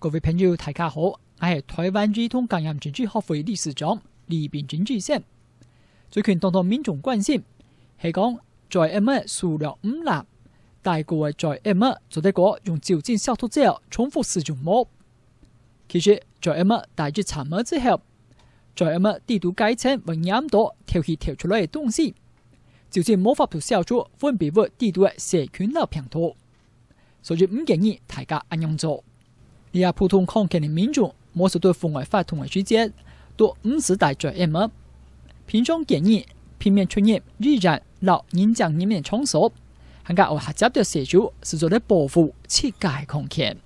各位朋友大家好，我系台湾儿通感染整治学会理事长李炳俊先生。最近当到民众关心，系讲在乜塑料五染，但系各位在 M 做的过用酒精消毒之后重复使用膜，其实在乜大致查摸之后，在乜地图解清唔岩多调去调出来的东西，酒精魔法复消除分别为地图嘅细菌粒病毒，所以唔建议大家安用做。而阿普通空闲的民众，多数对户外活动的季节，都唔是大在意物。平常建议，避免出热衣衫，老人将你面的场所，参加或学习的小组，是做的保护切界空闲。